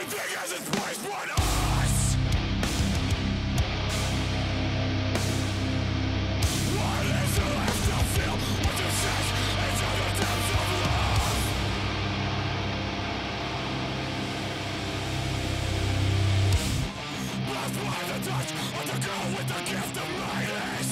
Everything has its place but us What is left to feel sink into the depths of love by the touch of the girl with the gift of Midas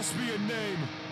must be a name.